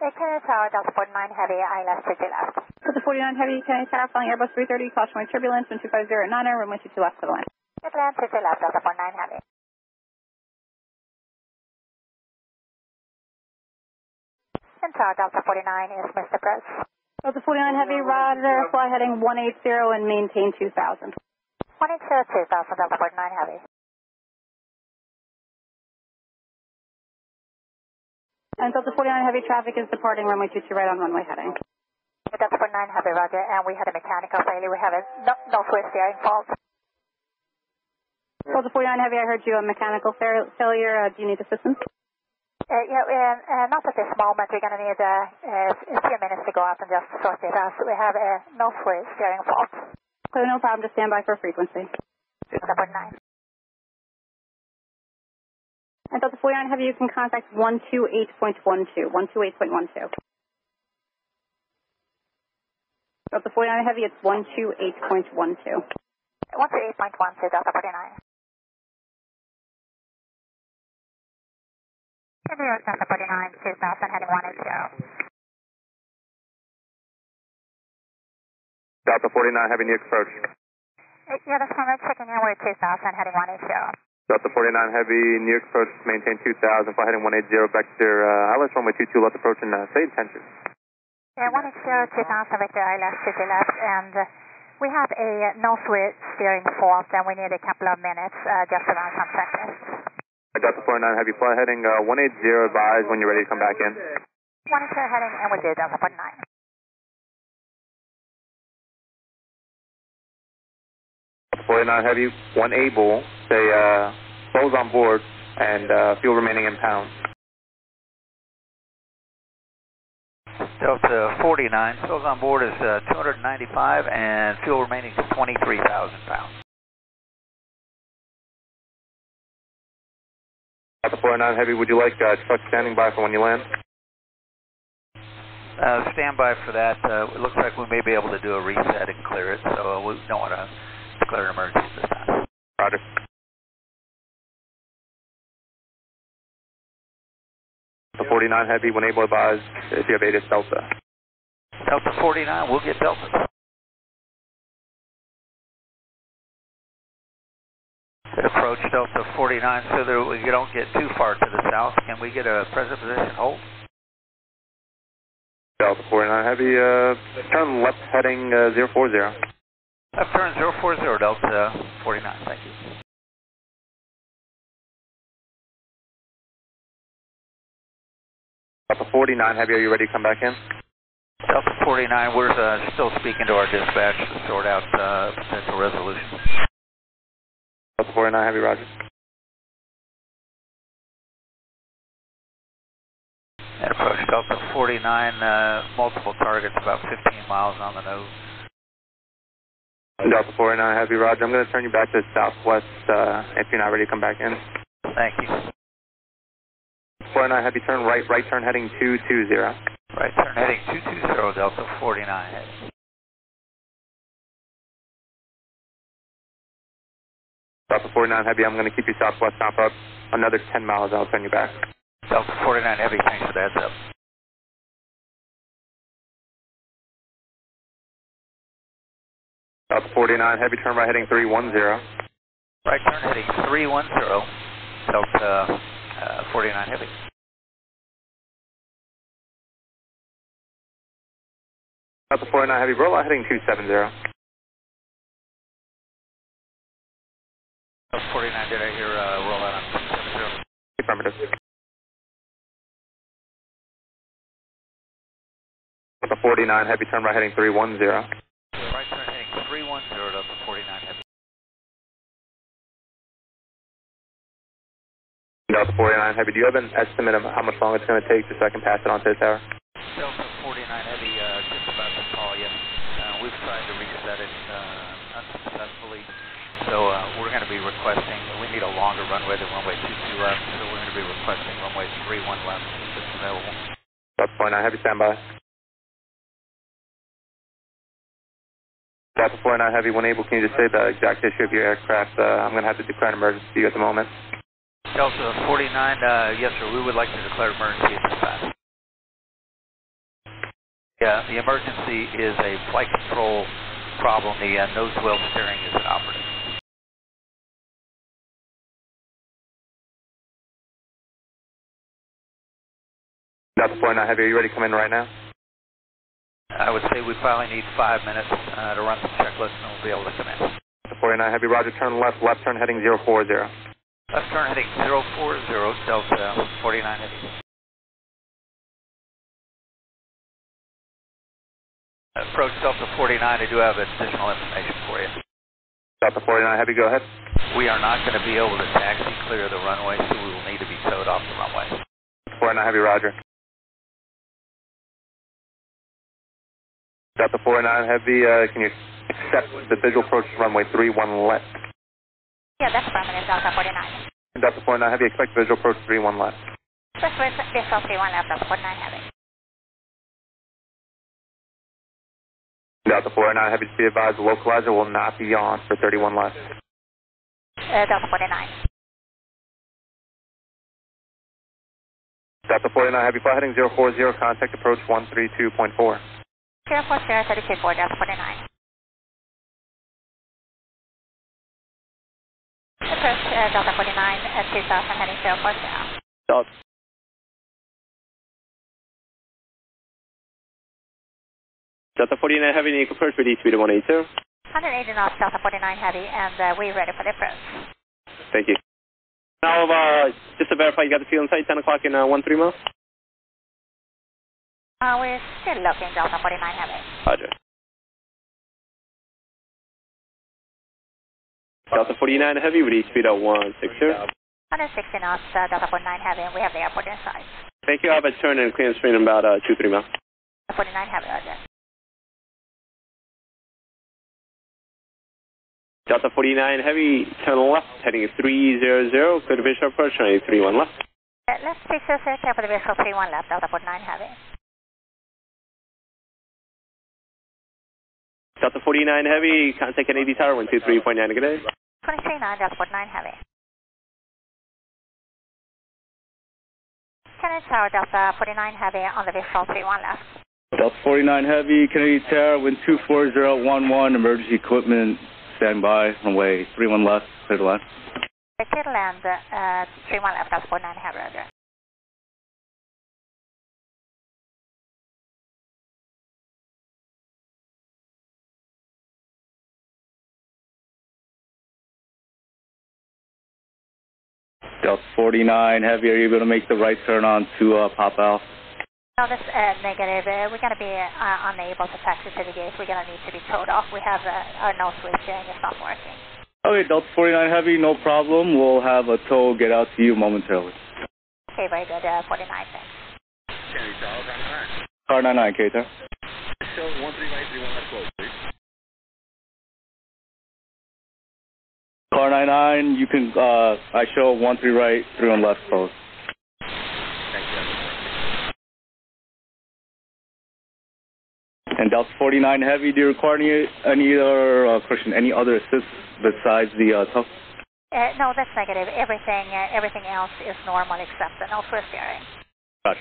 Tower, Delta 49 Heavy, ILS to left. Delta 49 Heavy, Kennedy Tower, flying Airbus 330, cautionary turbulence, 1250 at 9 runway 22 left to the line. Clear to left, Delta 49 Heavy. And Tower, Delta 49 is missed approach. Delta 49 Heavy, roger, fly heading 180 and maintain 2000. 180, 2000, Delta 49 Heavy. And Delta 49 Heavy traffic is departing runway 22 right on runway heading. Delta 49 Heavy, roger, and we had a mechanical failure. We have a no, nose wheel steering fault. Delta 49 Heavy, I heard you a mechanical fail failure. Uh, do you need assistance? Uh, yeah, uh, not at this moment. We're going to need uh, a few minutes to go out and just sort it out. We have a no switch steering fault. Clear, no problem. Just stand by for frequency. Delta 49. And Delta 49 Heavy, you can contact 128.12, 128.12. Delta 49 Heavy, it's 128.12. 128.12, Delta 49. New Delta 49, 2000, heading 180. Delta 49 Heavy, New approach. Uh, yeah, that's fine. We're checking in. We're 2000, heading 180. Delta 49 Heavy, New York approach, maintain 2000, fly heading 180, Vector, uh, ILS runway 22 left approaching, uh, say attention. Yeah, 180, 2000, Vector, ILS city left, and uh, we have a nose wheel steering fault, and we need a couple of minutes uh, just to run some checklists. Delta 49 Heavy, fly heading, uh, 180, advise when you're ready to come back in. 180, heading, and we do Delta 49. 49 Heavy, one able, say, uh, souls on board, and uh, fuel remaining in pounds. Delta 49, souls on board is uh, 295 and fuel remaining is 23,000 pounds. Delta 49 Heavy, would you like uh, truck standing by for when you land? Uh, stand by for that. Uh, it looks like we may be able to do a reset and clear it, so uh, we don't want to declare an emergency at this time. Roger. Delta 49 Heavy, when able advise if you have ATIS Delta. Delta 49, we'll get Delta. Approach Delta 49 so that we don't get too far to the south. Can we get a present position hold? Delta 49 Heavy, uh, turn left heading uh, 040. Left turn 040 Delta 49, thank you. Delta 49 Heavy, are you ready to come back in? Delta 49, we're uh, still speaking to our dispatch to sort out uh, potential resolution. Delta 49 Heavy, roger. And approach Delta 49, uh, multiple targets, about 15 miles on the nose. Delta 49 Heavy, roger. I'm going to turn you back to southwest uh, if you're not ready to come back in. Thank you. 49 Heavy, turn right, right turn heading 220. Right turn heading 220 Delta 49 heading. Delta 49 Heavy, I'm going to keep you southwest, stop up another 10 miles, I'll send you back. Delta 49 Heavy, thanks for heads up. Delta 49 Heavy, turn right heading 310. Right turn heading 310 Delta uh, 49 Heavy. Delta 49 Heavy, roll out heading 270. Delta 49, did I hear uh, roll out on 270? Affirmative. Delta 49 Heavy, turn right heading 310. Right turn heading 310 Delta 49 Heavy. Delta 49 Heavy, do you have an estimate of how much longer it's going to take just so I can pass it on to the tower? Delta 49 Heavy, uh, just about to call you. Uh, we've tried to reset it uh, unsuccessfully. So uh, we're going to be requesting, we need a longer runway than runway 22 left, so we're going to be requesting runway 31 left if it's available. Delta 49 Heavy, stand by. Delta 49 Heavy, when able, can you just say the exact issue of your aircraft? Uh, I'm going to have to declare an emergency at the moment. Delta 49, uh, yes sir, we would like to declare emergency at this time. Yeah, the emergency is a flight control problem. The uh, nose wheel steering is inoperative. Delta 49 Heavy, are you ready to come in right now? I would say we probably need five minutes uh, to run some checklists and we'll be able to come in. Delta 49 Heavy, Roger, turn left, left turn heading 040. Left turn heading 040, Delta 49 Heavy. Approach Delta 49, I do have additional information for you. Delta 49 Heavy, go ahead. We are not going to be able to taxi clear the runway, so we will need to be towed off the runway. 49 Heavy, Roger. Delta 49 Heavy, uh, can you accept the visual approach to runway 31 left? Yeah, that's affirmative, Delta 49. Delta 49 Heavy, expect visual approach 31 left. Swift visual 31 left, Delta 49 Heavy. Delta 49 Heavy, be advised, the localizer will not be on for 31 left. Uh, Delta 49. Delta 49 Heavy, fly heading 040, contact approach 132.4. 040, 324, Delta 49. Uh, Delta 49 at 2000 heading 040. Delta. Delta 49 Heavy, New York approach with speed of 180. 180 knots, Delta 49 Heavy, and uh, we're ready for the approach. Thank you. Now, uh, just to verify, you got the fuel inside 10 o'clock in uh, 13 miles? Uh, we're still looking, Delta 49 Heavy. Roger. Delta 49 Heavy, with speed of 160. 160 knots, uh, Delta 49 Heavy, and we have the airport in sight. Thank you. I'll have a turn and clearance in about uh, 2 3 miles. Delta 49 Heavy, Roger. Delta 49 Heavy, turn left, heading 300, clear to visual approach, runway 31 left. Uh, uh, for the visual 31 left, Delta 49 Heavy. Delta 49 Heavy, contact Kennedy Tower, 123.9 negative. 239, Delta 49 Heavy. Kennedy Tower, Delta 49 Heavy on the visual 31 left. Delta 49 Heavy, Kennedy Tower, wind 24011, emergency equipment, stand by, runway 31 left, clear to land. The clear to land, uh, 31 left, Delta 49 Heavy, Roger. Delta 49 Heavy, are you able to make the right turn on to uh, Pop Out? No, that's uh, negative. Uh, we're going to be uh, unable to taxi to the gate. We're going to need to be towed off. We have uh, our nose wheel steering is not working. Okay, Delta 49 Heavy, no problem. We'll have a tow get out to you momentarily. Okay, very good. Uh, 49, thanks. Car 99, K-Tower. Car 99, you can, uh, I show 1 3 right, 3 on left close. And Delta 49 Heavy, do you require any, any other, uh, question, any other assist besides the uh, tow? Uh, no, that's negative. Everything, uh, everything else is normal except the nose wheel steering. Gotcha.